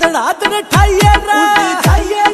ਧੜਾਧੜ ਠਾਈਏ ਰਾ ਠਾਈਏ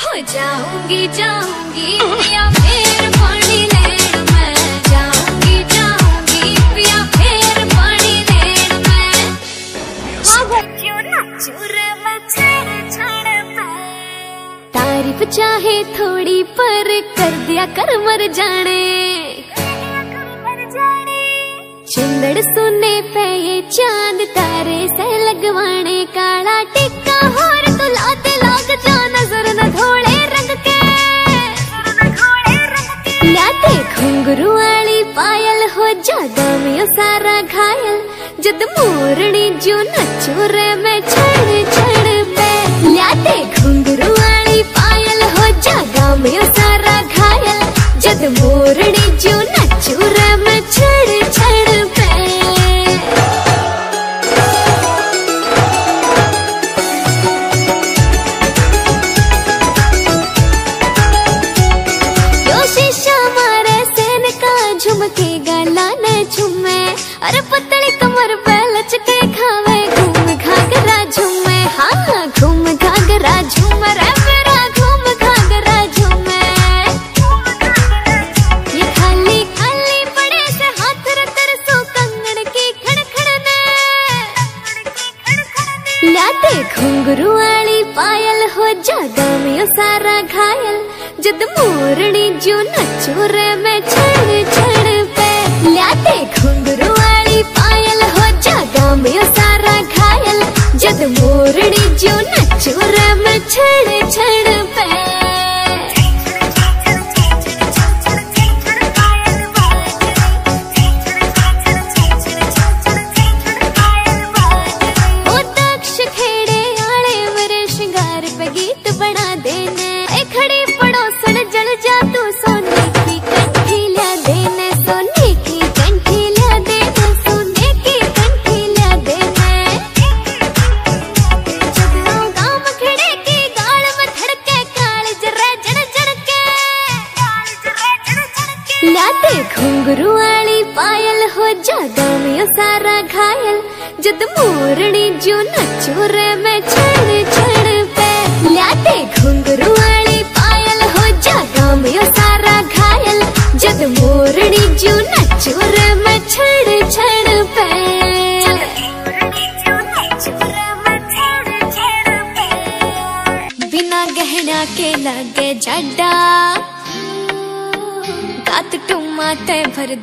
हो जाऊँगी जाऊँगी फिर पानी लेन मैं। जाऊँगी जाऊँगी फिर पानी लेन मैं। बच्चों तारीफ़ चाहे थोड़ी पर कर दिया कर मर जाने। चिंदड़ सुने पे चाँद तारे से लगवाने। काला टिक्का और तुला क्यों नज़र पायल हो जादा में सारा घायल। जद मोरनी जो नचो रे छड़ छड़ में। नाते घुंगरू वाली पायल हो जादा में सारा घायल। जद मोरनी जो नचो रे सारा घायल, जद मोरनी जो नचो रे मैं छड़ छड़ पे। लाते घुंघरू वाली पायल, हो जागा में सारा घायल, जद मोरनी जो नचो रे मैं छड़ छड़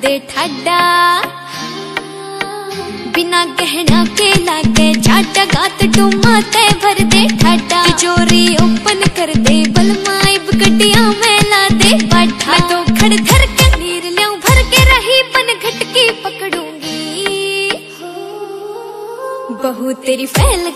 दे ठड्डा। बिना गहना के लागे झट गात डूमा ते भर दे ठड्डा। तिजोरी ओपन कर दे, बलमाई बगड़िया में ला दे बाठा तो खड़ धर के नीर लिया, भर के रही बन घटकी पकड़ूँगी। बहु, तेरी फैल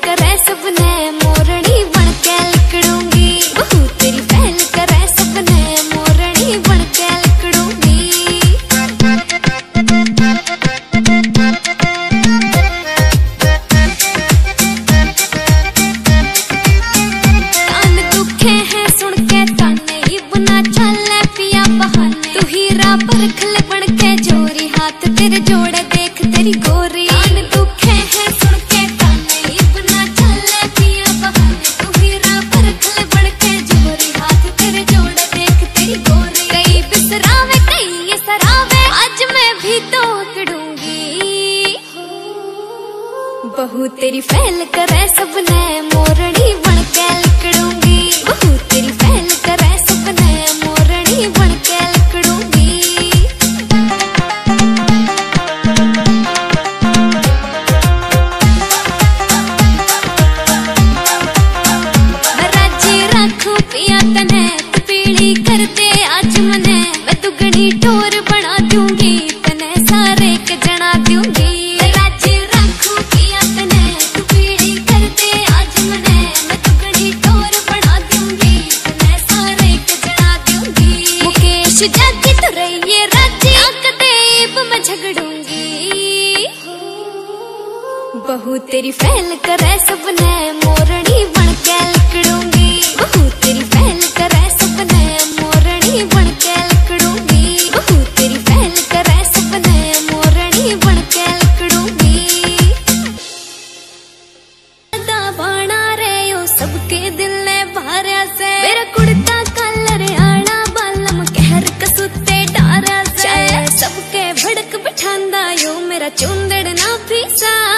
तेरा चुंदड़ ना फिसा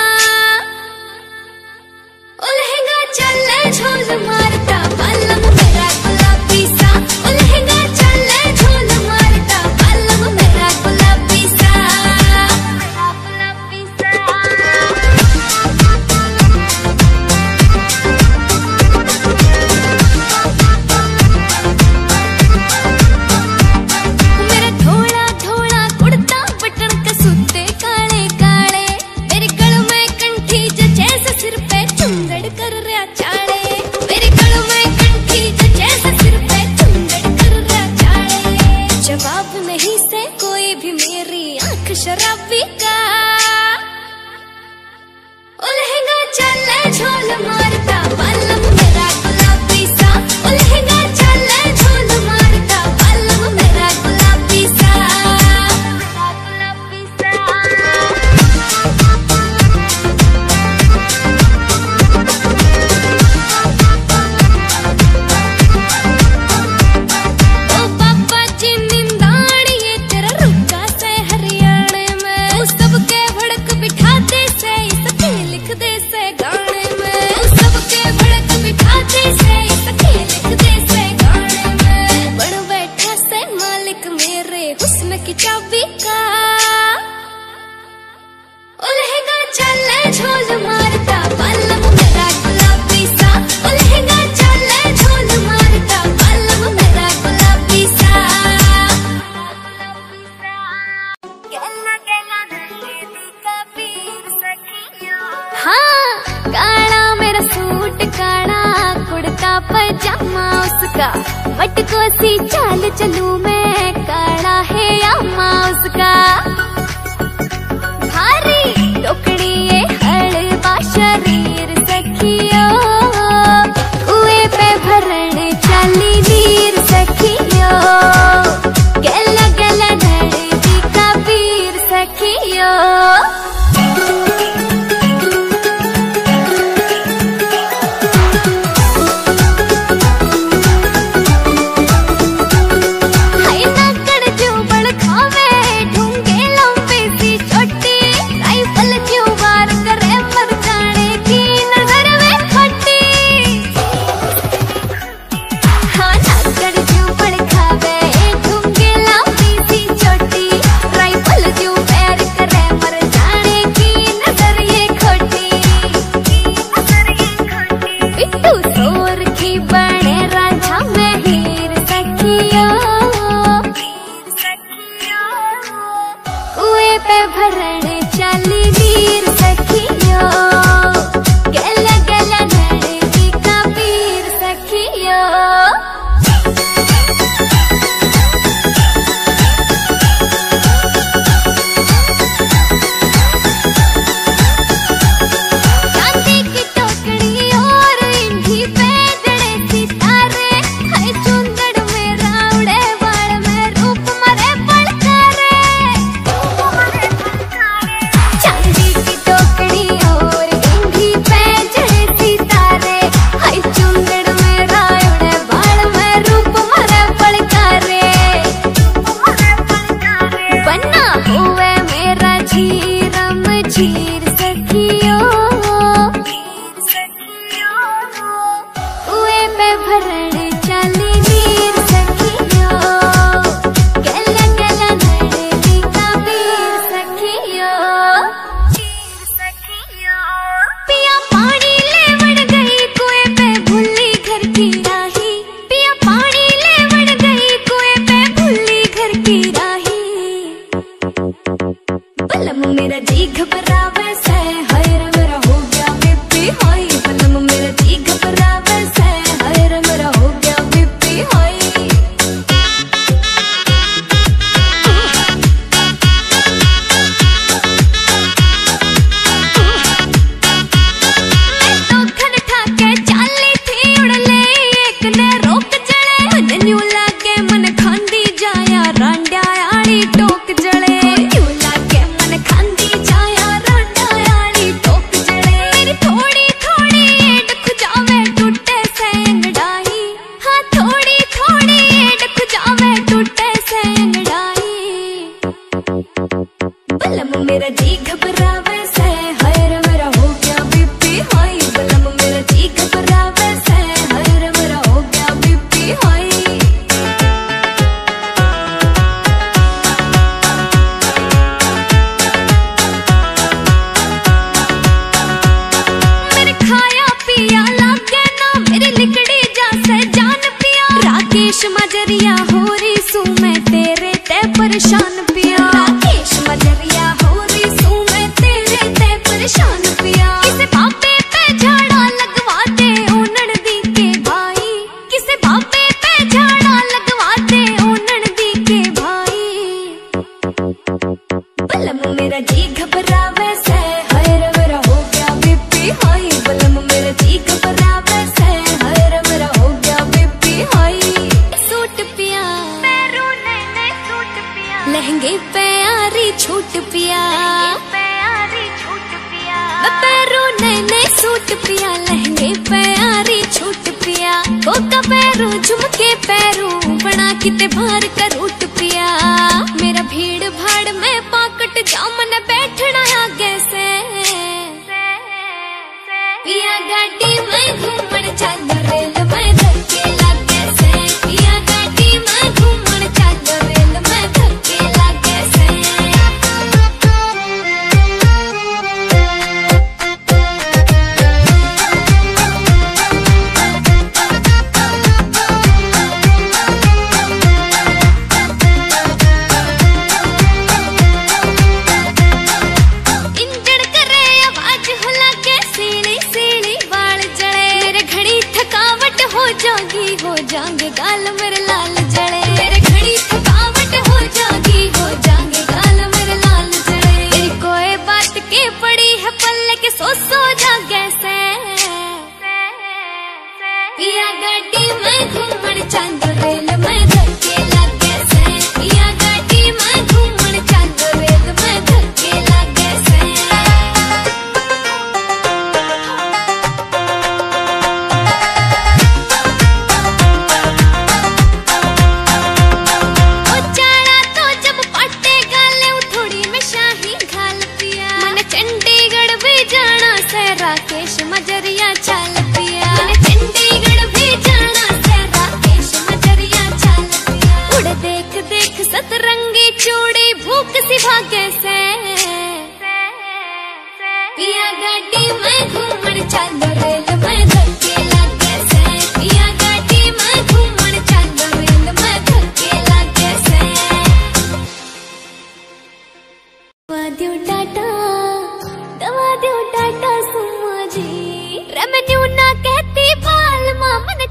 kau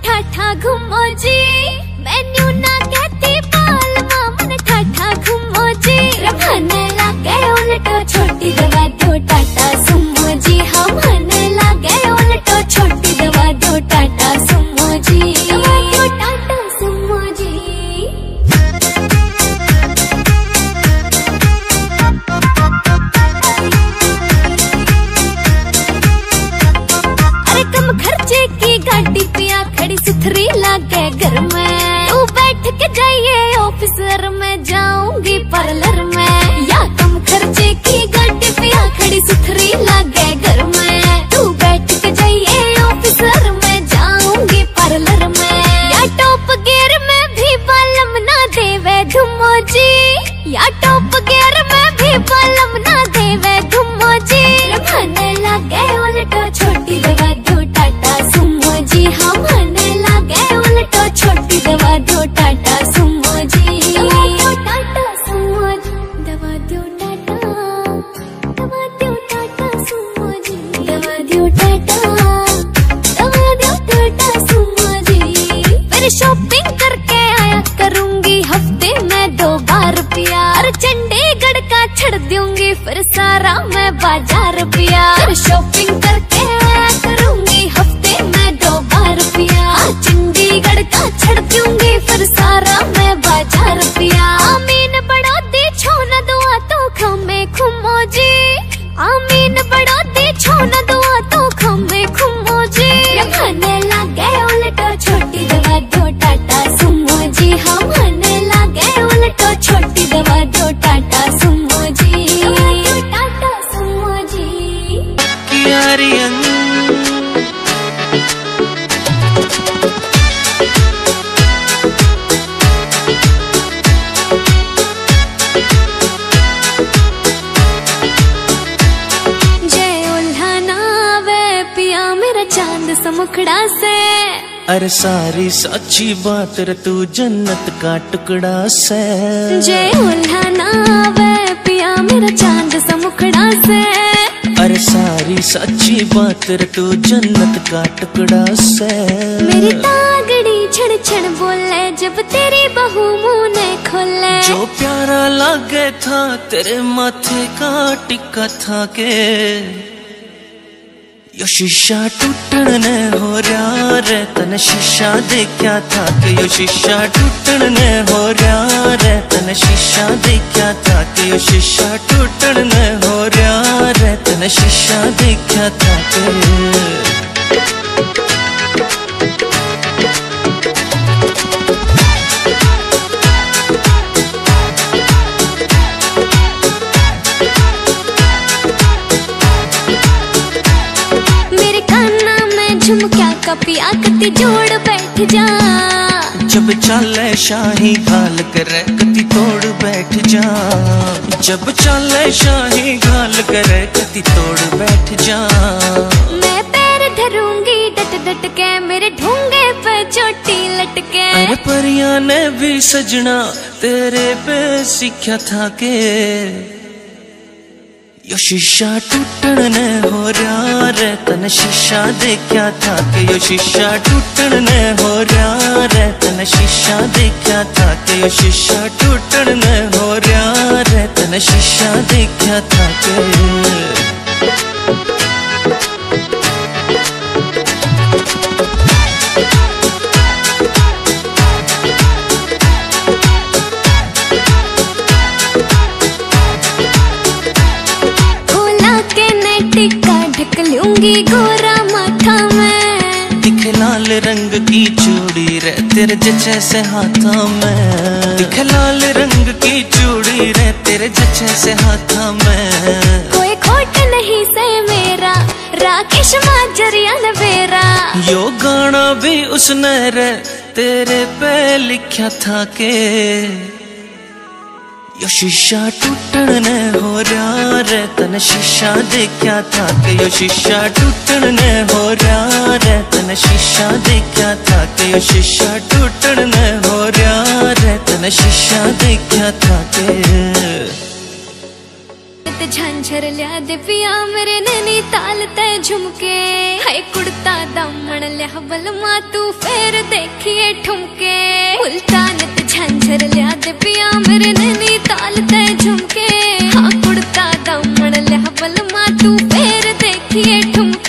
ठाठा घूमो जी मैन्यू ना सारी सच्ची बात रे तू जन्नत का टुकड़ा से। जे उल्हा ना आवे पिया मेरा चाँद सा मुखड़ा से। अरे सारी सच्ची बात रे तू जन्नत का टुकड़ा से। मेरी तागड़ी छड़ छड़ बोले जब तेरी बहू मुँह ने खोले। जो प्यारा लागे था तेरे माथे का टिक्का था के। यो शीशा टूटण न हो रहा रे, तन शीशा देखा था कि यो शीशा टूटण न हो रहा रे, तन शीशा देखा था कि यो शीशा टूटण न हो रहा रे, तन शीशा देखा था कि का पिया जोड़ बैठ जा। जब चले शाही घाल करे कति तोड़ बैठ जा। जब चले शाही घाल करे कति तोड़ बैठ जा। मैं पैर धरूँगी डट डट के मेरे ढूँगे पे चोटी लटके। अरे परिया ने भी सजना तेरे पे सीखा था के। यो शीशा टूटण ने हो रहा रे, तन शीशा देखा था कि यो शीशा टूटण ने हो रहा रे, तन शीशा देखा था कि यो शीशा टूटण ने हो रहा रे, तन शीशा देखा था कि लूँगी गोरा माथा में। दिख लाल रंग की चूड़ी रे तेरे जचे से हाथा में। दिख लाल रंग की चूड़ी रे तेरे जचे से हाथा में। कोई खोट नहीं से मेरा राकेश माजरिया नवेरा। यो गाना भी उसने रे तेरे पे लिखा था के। यो शीशा टूटण ने हो रहा रे, तन शीशा देखा था कि यो शीशा टूटण ने हो रहा रे, तन शीशा देखा था कि यो शीशा टूटण ने हो रहा रे, तन शीशा देखा था कि झांझर लिया दे पिया मेरे नैनी ताल ते झुमके। हाय कुड़ता दामन लिया, बलमा तू फेर देखिए ठुमके। मुल्तान ते झांझर लिया दे पिया मेरे नैनी ताल ते झुमके। हाँ कुड़ता दमन लिया बलमा तू फेर देखिए ठुमके।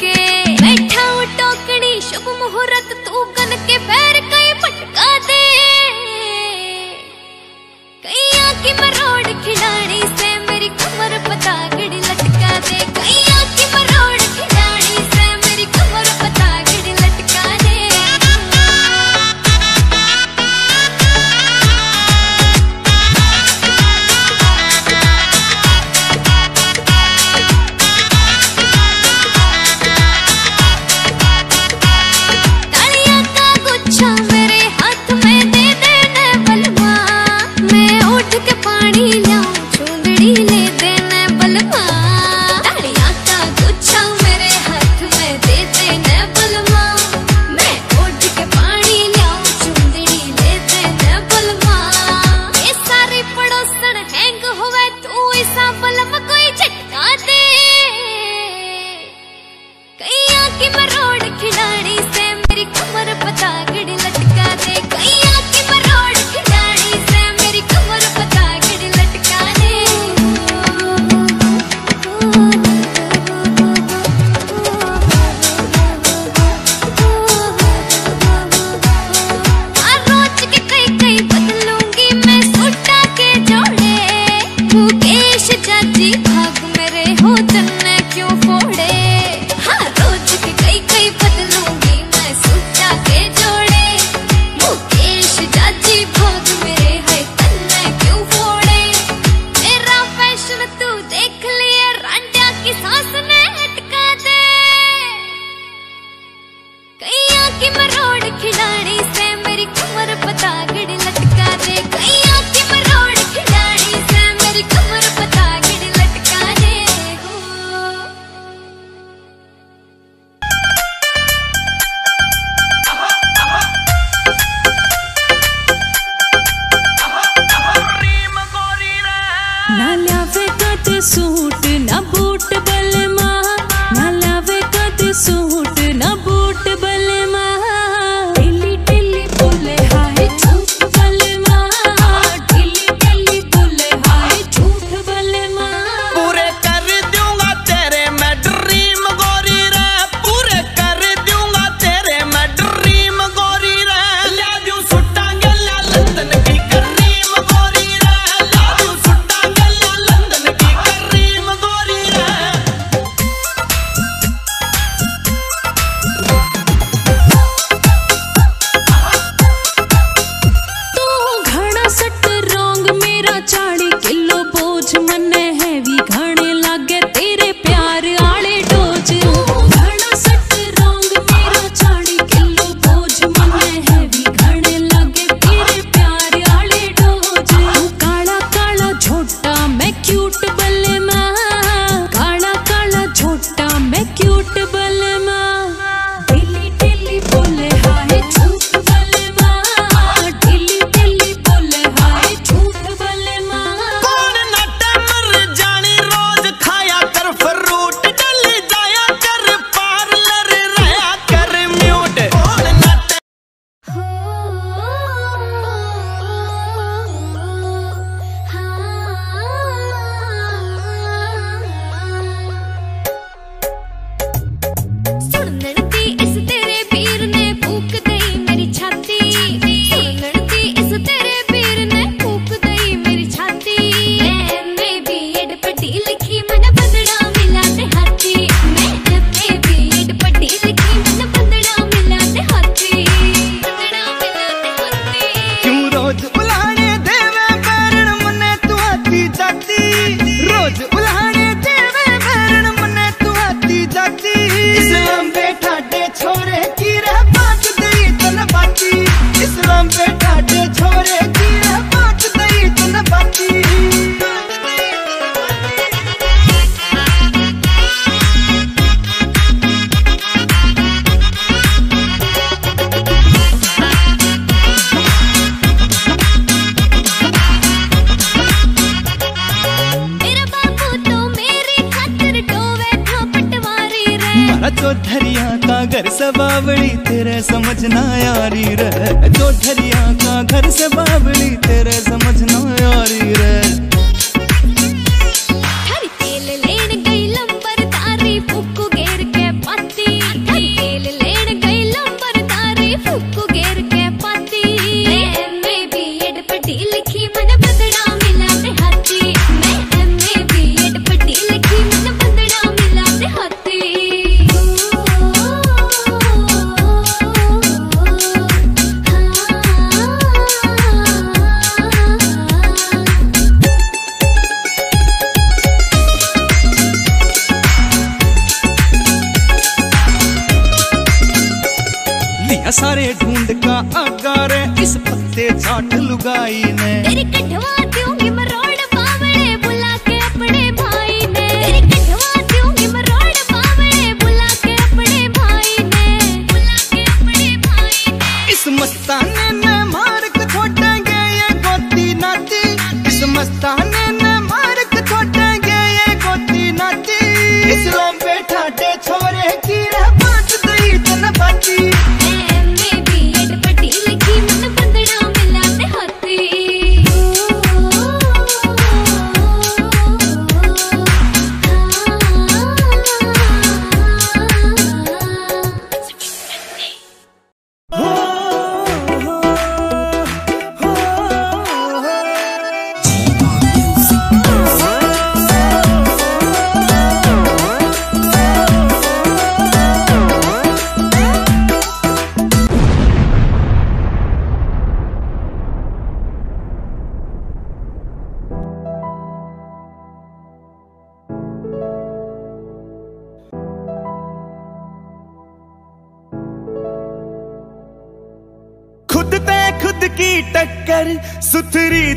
तो धरिया का घर से बावड़ी तेरे समझना यारी रे। तो धरिया का घर से बावड़ी तेरे समझना यारी रे।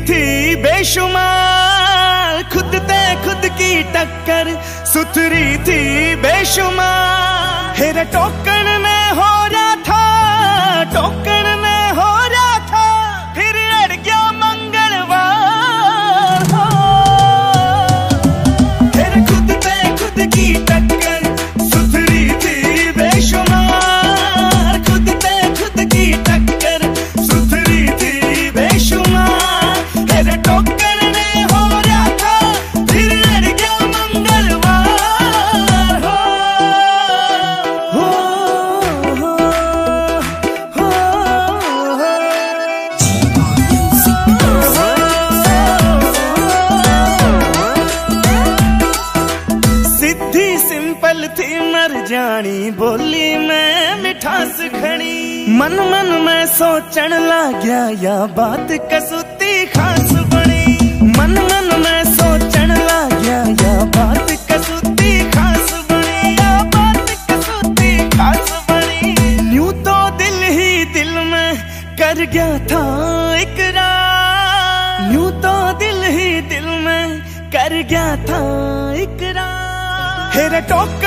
थी बेशुमार the talk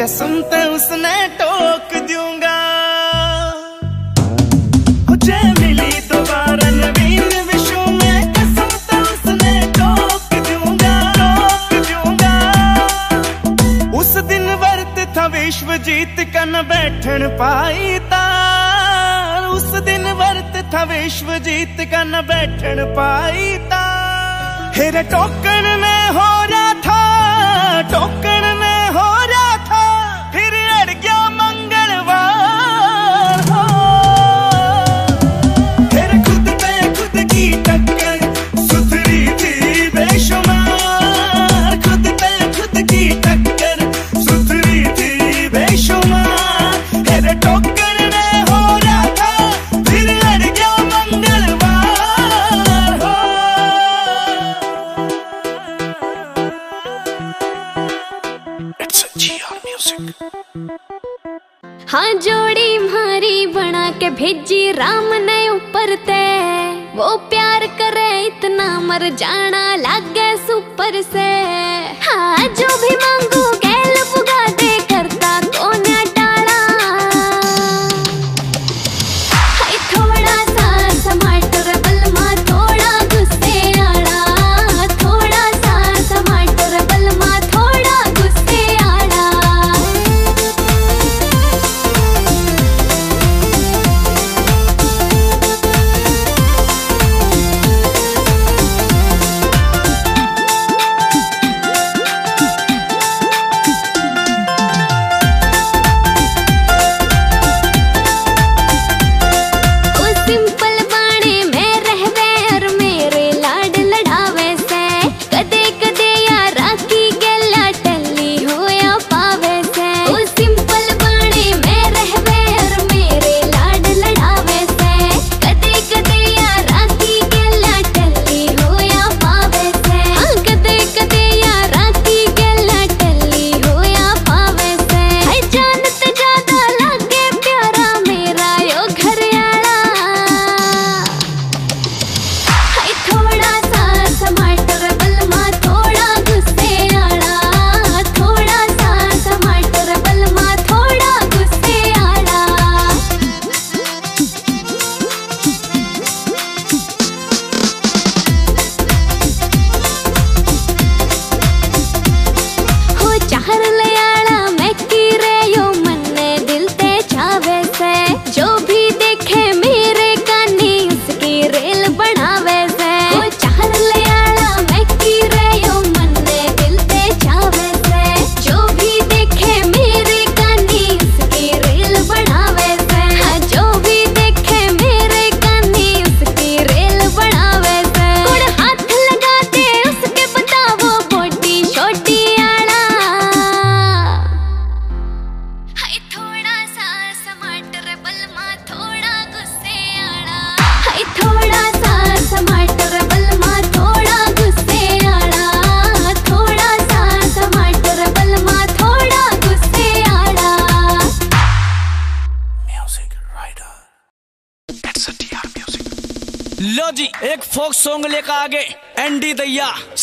कसम तो उसने टोक दूँगा। मुझे मिली तो दोबारा में उसने वर्त था विश्व जीत कन बैठन पाई तार उस दिन वर्त था विश्व जीत कन बैठन पाई तार हेरे टोकन में हो रहा था टोकन जाना लागे सुपर से।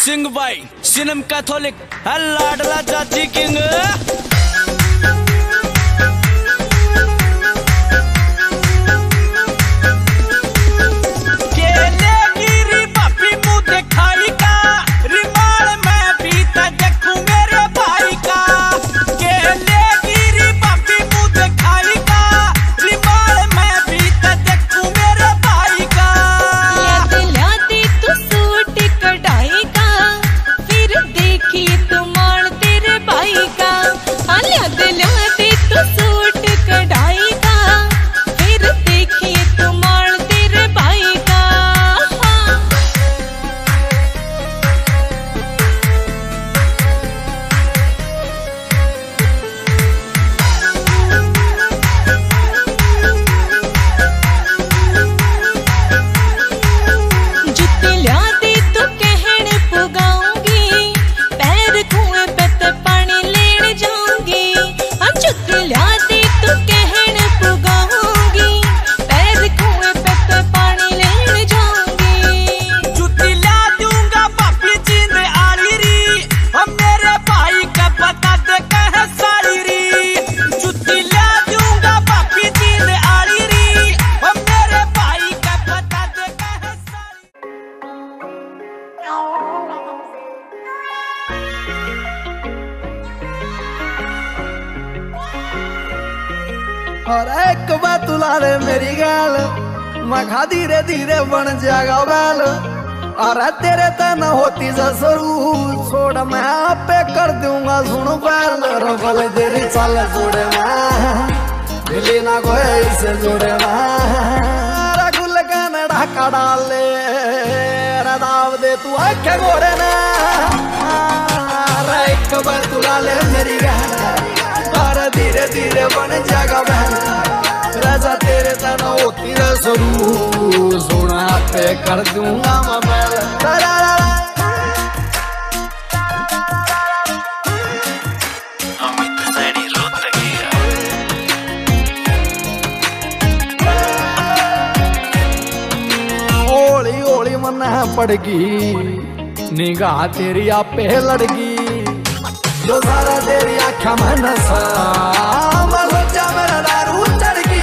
सिंह भाई सिनम कैथोलिक मैं आपे कर दूँगा सुन बैल रफल तेरी चाल जोड़े मिली ना कोई से जोड़े मैं रगुल का ढाका डाल ले दे तू आखे गोरे ना एक बार ले मेरी गाल और धीरे धीरे बन जाएगा बहन राजा तेरे तना होती रे सरू सोना पे कर दूँगा मैं मन पड़गी। निगाह तेरी आपे लड़गी। जो सारा तेरी आख्या में नशा मैं सोचा मेरा दारू चढ़गी।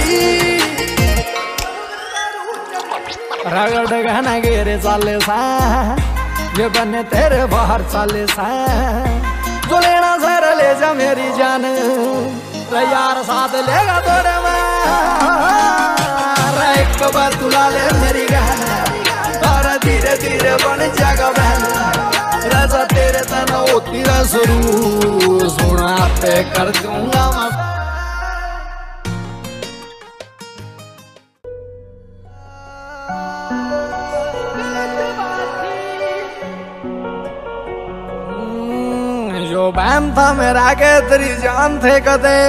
रगड़ गहना गेरे चाले सा ये बने तेरे बाहर चाले सा जो लेना सर ले जा मेरी जान। यार साथ लेगा तोरे में। एक बार तुला ले मेरी गहना। धीरे बन बहन राजा तेरे तना होती रे शुरू सोना पे कर दूँगा मैं। जो बहन था मेरा के, तेरी जान थे कदे।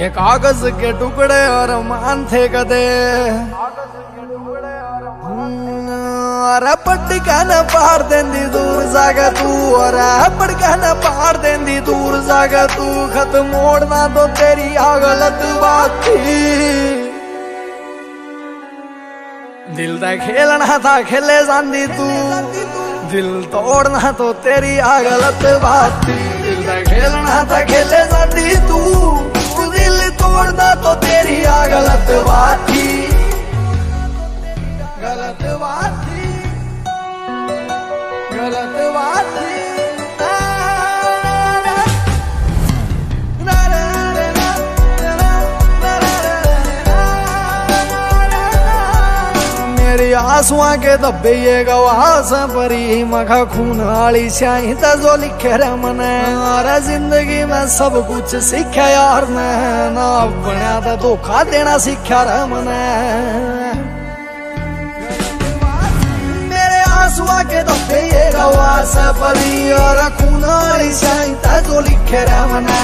ये कागज़ के टुकड़े और मान थे कदे। अरे पट्टिका न पार देंदी, दूर जागा तू अरे पटका न पार देंदी, दूर जागा तू। खत मोड़ना तो तेरी आ गलत बात थी। दिल दा खेलना था, खेले जांदी तू। दिल तोड़ना तो तेरी आ गलत बात थी। दिल दा खेलना था, खेले जांदी तू। दिल तोड़ना तो तेरी आ गलत बात थी। गलत बात के दबे ये गवास परी मखा खून वाली स्याही तो जो लिखे रे मने अरे ज़िंदगी में सब कुछ सीखा यार ने। ना बनया तो धोखा देना सीखा रे मने masuak edote yega wasa pali ora kunari saita to likhe ramana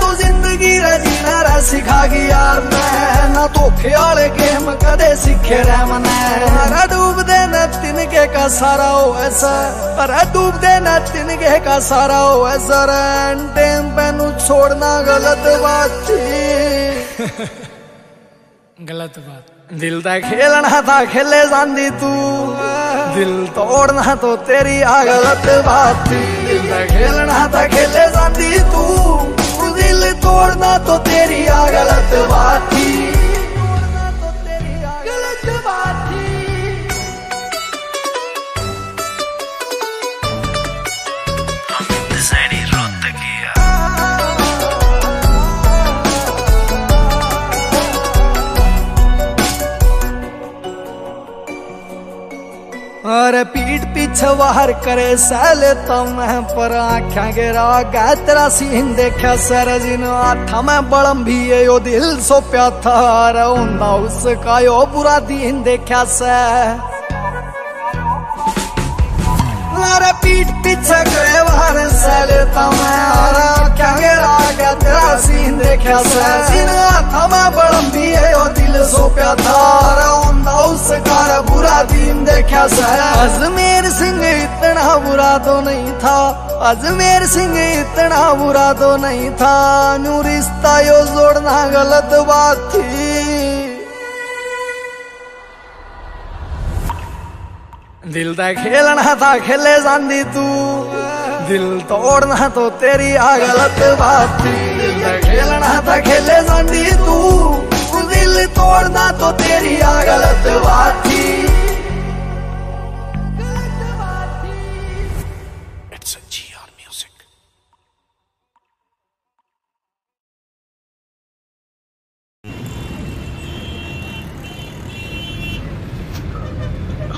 tu zindagi ra jeena ra sikha gaya main na dhokhe wale game kade sikhe ramana ra dubde na tinke ka sara o aisa ra dubde na tinke का सारा हो जरा time पेनू छोड़ना गलत बात थी गलत बात दिल दा खेलना था, खेले जानी तो तू। दिल तोड़ना तो तेरी आ गलत बात। दिल दा खेलना था, खेले जानी तू। दिल तोड़ना तो तेरी आ गलत बात। अरे पीठ पीछे बाहर करे, सैले तो मैं पर आख्या गिरा। गा तेरा सीन देखा सर जिन आठा मैं बड़म भी है यो दिल सो प्या था अरे उसका यो बुरा दिन देखा से। अरे पीठ पीछे गए, बाहर सैले तो मैं अरे आख्या गिरा गा तेरा सीन देखा से? जिन आठा मैं बड़म भी है, यो दिल सो प्या था। अरे उन्दा उसका बुरा दिन देखा से। अजमेर सिंह इतना बुरा तो नहीं था। अजमेर सिंह इतना बुरा तो नहीं था। न्यू रिश्ता यो जोड़ना गलत बात थी। दिल दा खेलना था, खेले जांदी तू। दिल तोड़ना तो तेरी आ गलत बात। थी दिल खेलना था, खेले जांदी तू। दिल तोड़ना तो तेरी आ गलत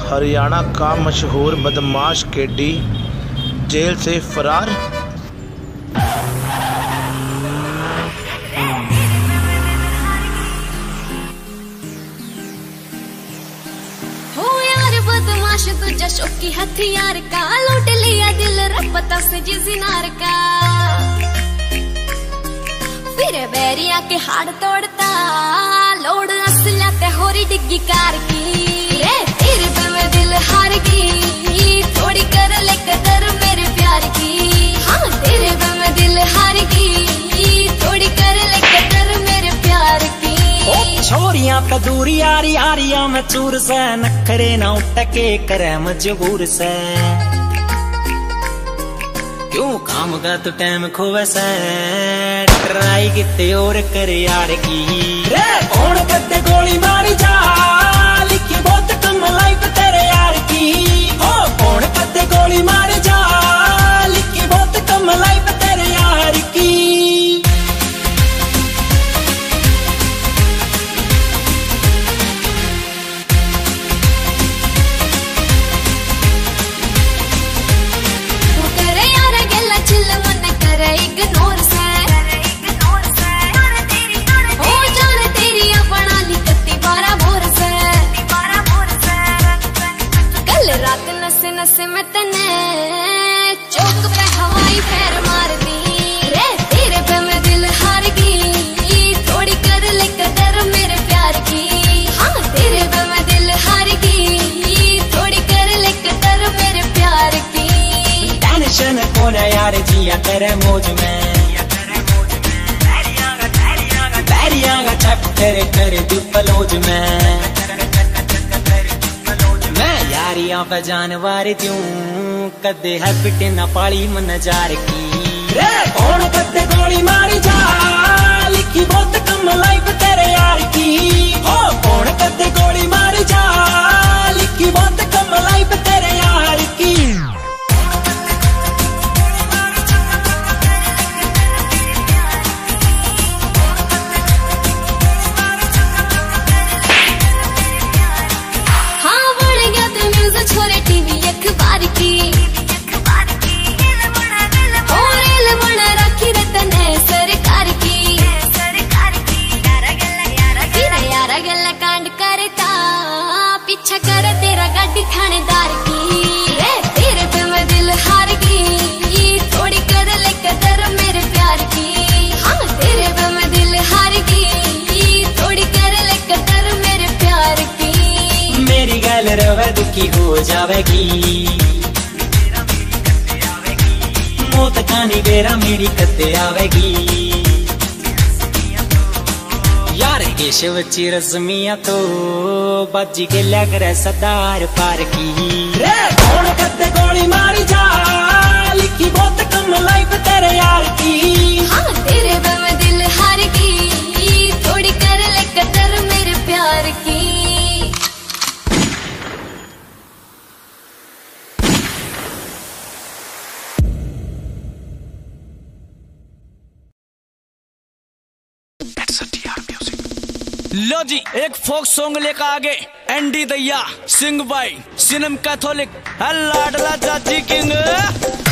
हरियाणा का मशहूर बदमाश केडी जेल से फरार? बदमाश हथियार का। लूट लिया दिल रपता से जिनार का। फिर बैरिया के हाड़ तोड़ता। लोड असला ते होरी डिग्गी कार की। रे तेरे पे मैं दिल हार गई। थोड़ी कर ले कदर मेरे प्यार की। हाँ तेरे पे मैं दिल हार गई। थोड़ी कर ले कदर मेरे प्यार की। छोरियाँ पे दूरी यारी यारियाँ में चूर से नखरे ना उठके करे मजबूर से। क्यों काम का तो टाइम खोवे से? ट्राई किते और कर यार की। रे! कौन कते गोली मारी जा? लाइफ तेरे गोली मार जा? लिखी बहुत कम लाइफ नसे में तने चौक पे हवाई पैर मार दी। रे, तेरे पे मैं दिल हार गई। थोड़ी कर ले कदर मेरे प्यार की। हाँ तेरे पे मैं दिल हार गई। थोड़ी कर ले कदर मेरे प्यार की। टेंशन कौन यार, जिया करे मौज में? बैरियाँ का चप तेरे तेरे दुपलोज में मैं। यारियाँ बजान जानवर दूँ कदे है पिटे ना पाली मन जार की रे कौन कदे गोली मारी जा लिखी बहुत कम लाइफ तेरे यार की हो कौन कदे गोली मारी जा लिखी बहुत कम लाइफ तेरे ਕੀ ਹੋ ਜਾਵੇਗੀ? ਮੌਤ ਕਾਨੀ ਬੇਰਾ ਮੇਰੀ ਕੱਤੇ ਆਵੇਗੀ। ਯਾਰ ਕੇਸ਼ਵ ਚੀ ਰਸਮੀਆਂ ਤੋਂ ਬਾਜੀ ਕੇ ਲੱਗ ਰਿਹਾ ਸਰਦਾਰ ਪਾਰ ਕੀ ਰੇ, ਕੌਣ ਕੱਤੇ ਗੋਲੀ ਮਾਰੀ ਜਾ? लो जी, एक फोक सॉन्ग लेकर आगे। एंडी दैया, सिंह भाई, सिनम कैथोलिक लाडला चाची किंग।